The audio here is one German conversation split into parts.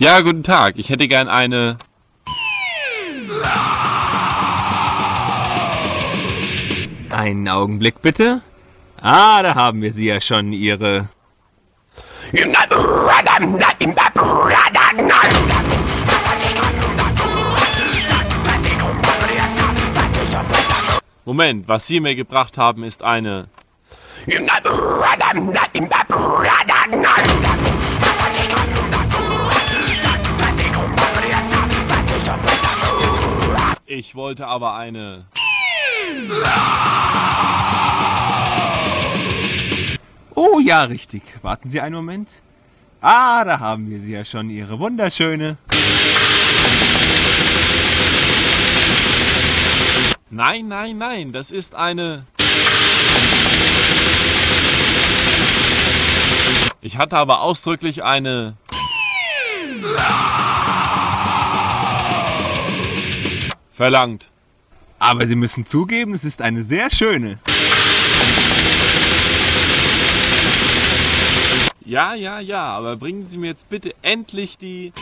Ja, guten Tag. Ich hätte gern eine. Einen Augenblick bitte. Ah, da haben wir sie ja schon, Ihre. Moment, was Sie mir gebracht haben, ist eine. Ich wollte aber eine. Oh ja, richtig. Warten Sie einen Moment. Ah, da haben wir sie ja schon, Ihre wunderschöne. Nein, nein, nein, das ist eine. Ich hatte aber ausdrücklich eine. Verlangt. Aber Sie müssen zugeben, es ist eine sehr schöne. Ja, ja, ja, aber bringen Sie mir jetzt bitte endlich die.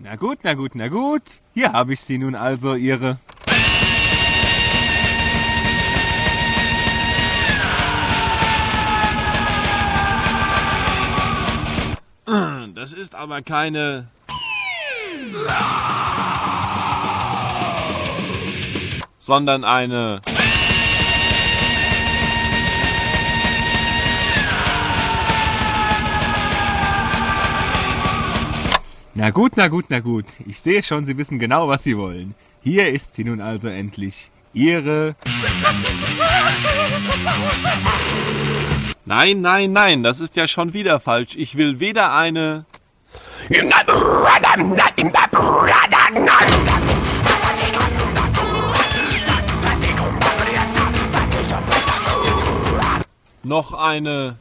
Na gut, na gut, na gut. Hier habe ich sie nun also, Ihre. Aber keine. Sondern eine. Na gut, na gut, na gut. Ich sehe schon, Sie wissen genau, was Sie wollen. Hier ist sie nun also endlich. Ihre. Nein, nein, nein, das ist ja schon wieder falsch. Ich will weder eine. Noch eine.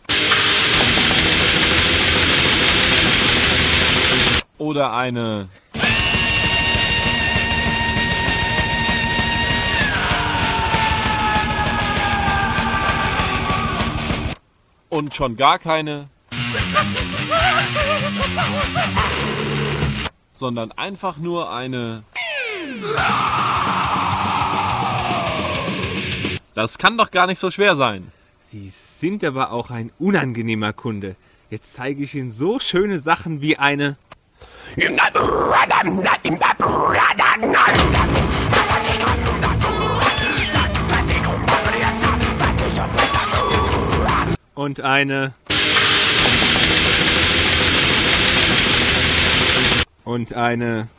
Oder eine. Und schon gar keine. Sondern einfach nur eine. Das kann doch gar nicht so schwer sein. Sie sind aber auch ein unangenehmer Kunde. Jetzt zeige ich Ihnen so schöne Sachen wie eine. Und eine. Und eine.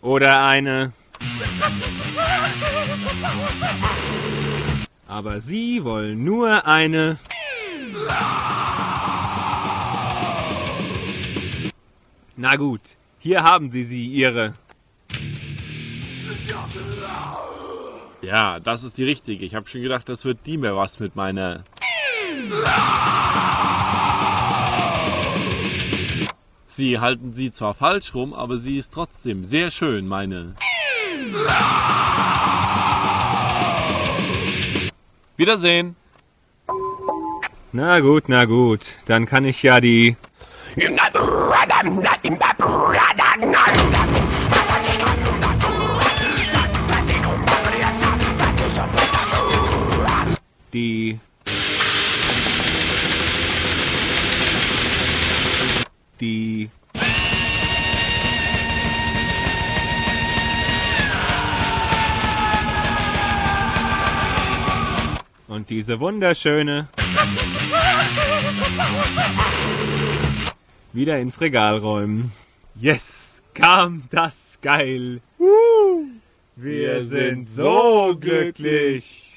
Oder eine. Aber Sie wollen nur eine. Na gut, hier haben Sie sie, Ihre. Ja, das ist die richtige. Ich habe schon gedacht, das wird die mir was mit meiner. Sie halten sie zwar falsch rum, aber sie ist trotzdem sehr schön, meine. Wiedersehen. Na gut, na gut, dann kann ich ja die. Die. Die. Und diese wunderschöne. Wieder ins Regal räumen. Yes, kam das geil. Wir sind so glücklich.